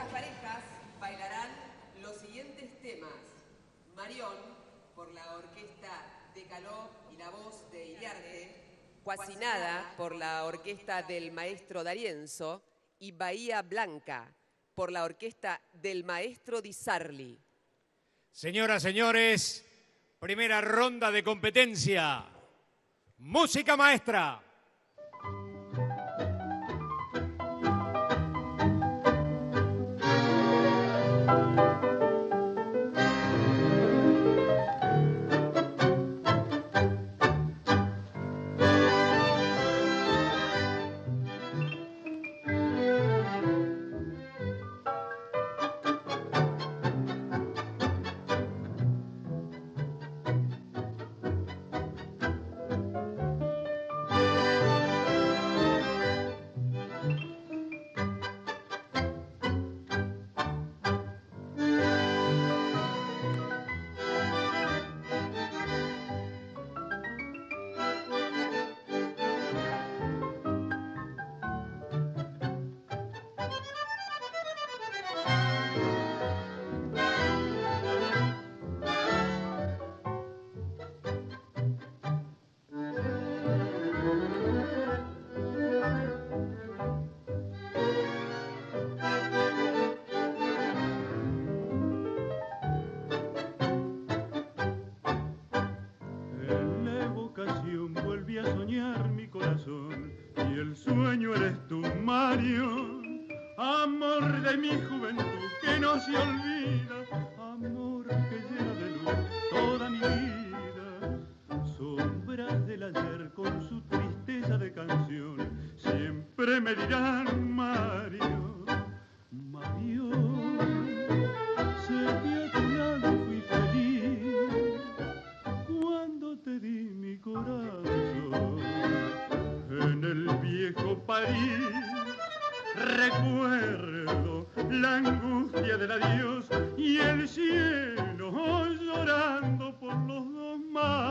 Estas parejas bailarán los siguientes temas. Marión, por la orquesta de Caló y la voz de Iriarte. Cuacinada, por la orquesta del maestro D'Arienzo. Y Bahía Blanca, por la orquesta del maestro Di Sarli. Señoras, señores, primera ronda de competencia. Música maestra. Eres tú, Mario. Amor de mi juventud que no se olvida, amor que llena de luz toda mi vida. Sombras del ayer con su tristeza de canción siempre me dirán, Recuerdo la angustia del adiós y el cielo llorando por los dos Marios.